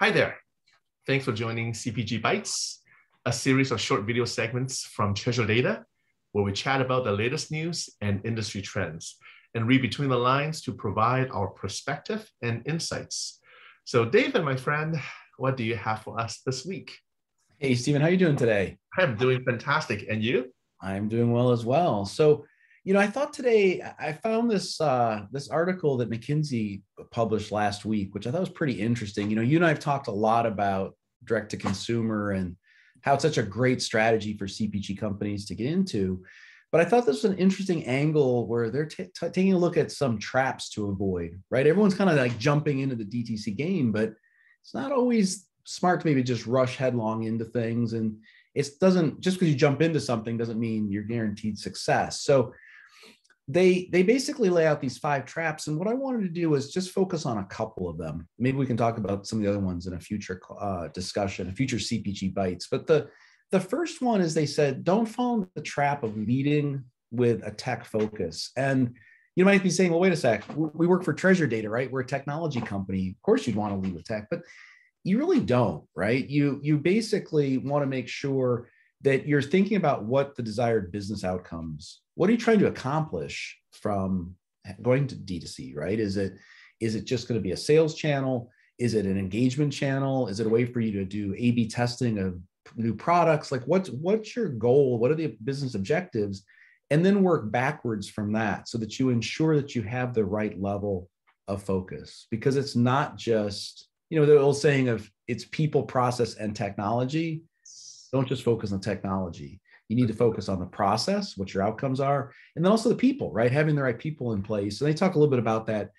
Hi there. Thanks for joining CPG Bytes, a series of short video segments from Treasure Data, where we chat about the latest news and industry trends and read between the lines to provide our perspective and insights. So, David, my friend, what do you have for us this week? Hey, Steven, how are you doing today? I'm doing fantastic. And you? I'm doing well as well. So, you know, I thought today I found this uh, this article that McKinsey published last week, which I thought was pretty interesting. You know, you and I have talked a lot about direct to consumer and how it's such a great strategy for CPG companies to get into. But I thought this was an interesting angle where they're t- t- taking a look at some traps to avoid, right? Everyone's kind of like jumping into the DTC game, but it's not always smart to maybe just rush headlong into things. And it doesn't just because you jump into something doesn't mean you're guaranteed success. So they they basically lay out these five traps and what i wanted to do was just focus on a couple of them. Maybe we can talk about some of the other ones in a future uh, discussion a future cpg bytes but the the first one is they said don't fall into the trap of leading with a tech focus. And you might be saying well wait a sec. We work for treasure data right? We're a technology company. Of course you'd want to lead with tech. But you really don't right? You you basically want to make sure that you're thinking about what the desired business outcomes what are you trying to accomplish from going to d2c right? Is it is it just going to be a sales channel? Is it an engagement channel? Is it a way for you to do a b testing of new products? Like what's what's your goal? What are the business objectives? And then work backwards from that so that you ensure that you have the right level of focus. Because it's not just you know the old saying of it's people process and technology don't just focus on technology. You need to focus on the process, what your outcomes are, and then also the people, right? Having the right people in place. And they talk a little bit about that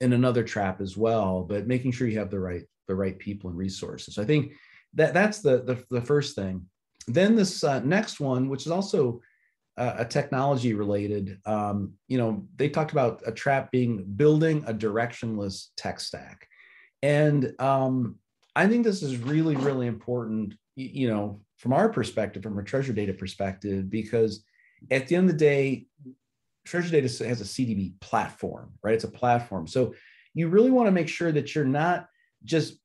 in another trap as well, but making sure you have the right the right people and resources. So I think that that's the the, the first thing. Then this uh, next one, which is also uh, a technology related, um, you know, they talked about a trap being building a directionless tech stack, and um, I think this is really really important. You, know, from our perspective, from a treasure data perspective, because at the end of the day, treasure data has a CDP platform, right? It's a platform. So you really want to make sure that you're not just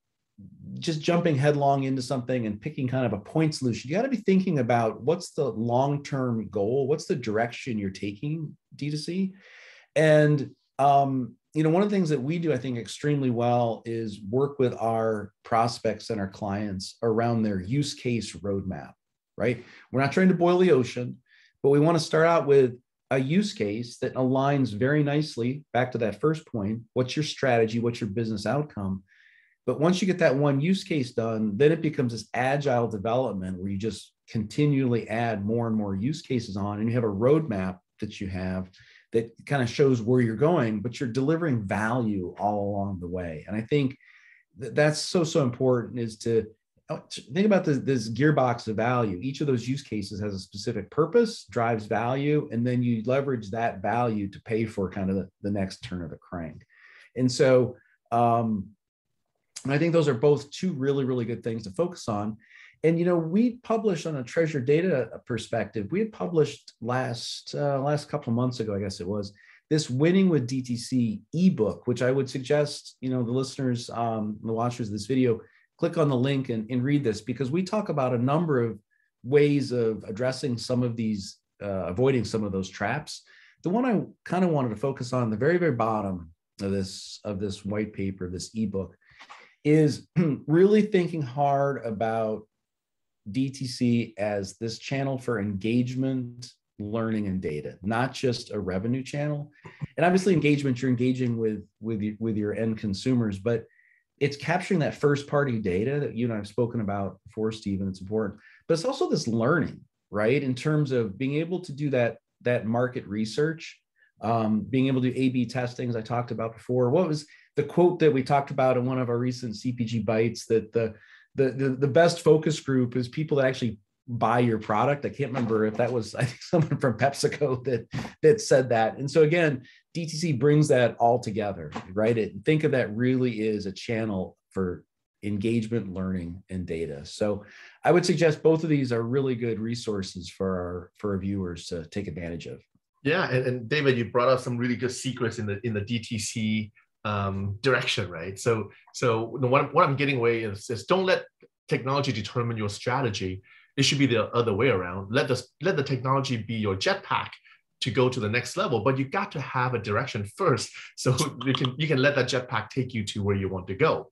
just jumping headlong into something and picking kind of a point solution. You got to be thinking about what's the long-term goal, what's the direction you're taking D2C, and um, you know, one of the things that we do, I think, extremely well is work with our prospects and our clients around their use case roadmap, right? We're not trying to boil the ocean, but we want to start out with a use case that aligns very nicely back to that first point. What's your strategy? What's your business outcome? But once you get that one use case done, then it becomes this agile development where you just continually add more and more use cases on, and you have a roadmap that you have that kind of shows where you're going, but you're delivering value all along the way. And I think that that's so, so important is to uh, think about this, this gearbox of value. Each of those use cases has a specific purpose, drives value, and then you leverage that value to pay for kind of the, the next turn of the crank. And so, um, I think those are both two really, really good things to focus on. And you know, we published on a treasure data perspective. We had published last uh, last couple of months ago, I guess it was, this winning with DTC ebook, which I would suggest you know the listeners, um, the watchers of this video, click on the link and, and read this because we talk about a number of ways of addressing some of these, uh, avoiding some of those traps. The one I kind of wanted to focus on, the very very bottom of this of this white paper, this ebook, is really thinking hard about DTC as this channel for engagement, learning, and data, not just a revenue channel. And obviously, engagement, you're engaging with with with your end consumers, but it's capturing that first party data that you and I've spoken about before, Steven. It's important, but it's also this learning, right? In terms of being able to do that that market research, um, being able to do A/B testing, as I talked about before. What was the quote that we talked about in one of our recent CPG bytes that the the, the the best focus group is people that actually buy your product. I can't remember if that was I think someone from PepsiCo that that said that. And so again, DTC brings that all together, right? It, think of that really is a channel for engagement, learning, and data. So I would suggest both of these are really good resources for our for our viewers to take advantage of. Yeah, and, and David, you brought up some really good secrets in the in the DTC um, direction, right? So, so what, what I'm getting away is, is don't let technology determine your strategy. It should be the other way around. Let the, let the technology be your jetpack to go to the next level, but you got to have a direction first, so you can you can let that jetpack take you to where you want to go.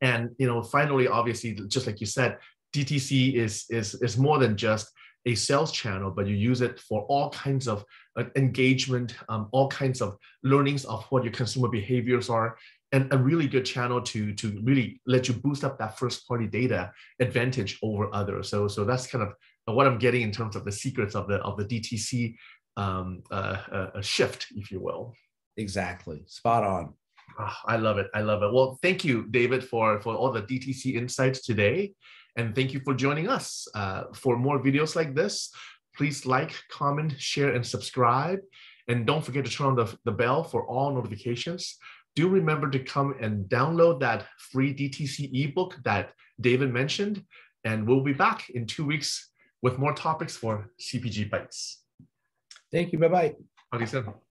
And you know, finally, obviously, just like you said, DTC is is is more than just a sales channel, but you use it for all kinds of uh, engagement, um, all kinds of learnings of what your consumer behaviors are, and a really good channel to to really let you boost up that first party data advantage over others. So so that's kind of what I'm getting in terms of the secrets of the of the DTC um, uh, uh, shift, if you will. Exactly, spot on. Oh, I love it. I love it. Well, thank you, David, for for all the DTC insights today, and thank you for joining us. Uh, for more videos like this, please like, comment, share, and subscribe. And don't forget to turn on the, the bell for all notifications. Do remember to come and download that free DTC ebook that David mentioned. And we'll be back in two weeks with more topics for CPG Bytes. Thank you. Bye bye. You soon.